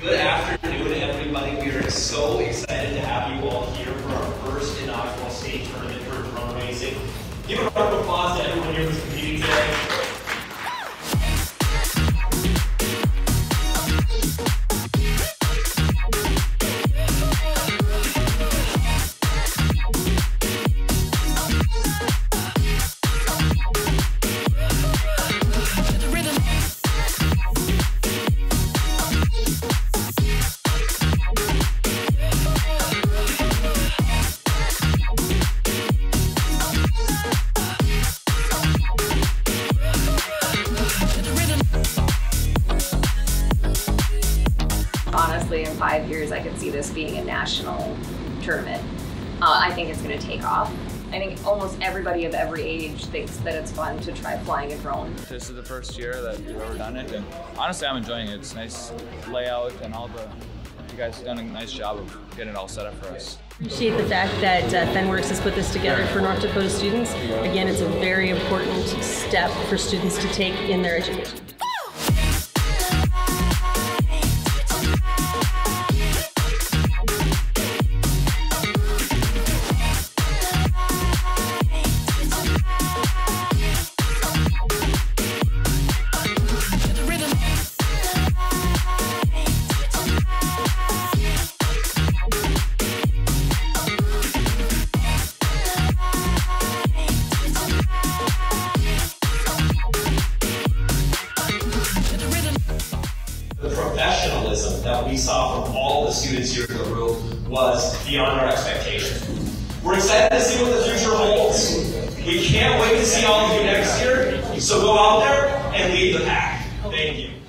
Good afternoon, everybody. We are so excited to have you all here for our first inaugural state tournament for drone racing. Give a round of applause to everyone here honestly, in five years, I could see this being a national tournament. Uh, I think it's going to take off. I think almost everybody of every age thinks that it's fun to try flying a drone. This is the first year that we've ever done it, and honestly, I'm enjoying it. It's nice layout and all the. You guys have done a nice job of getting it all set up for us. appreciate the fact that uh, Fenworks has put this together for North Dakota students. Again, it's a very important step for students to take in their education. Professionalism that we saw from all the students here in the room was beyond our expectations. We're excited to see what the future holds. We can't wait to see all of you next year. So go out there and lead the pack. Thank you.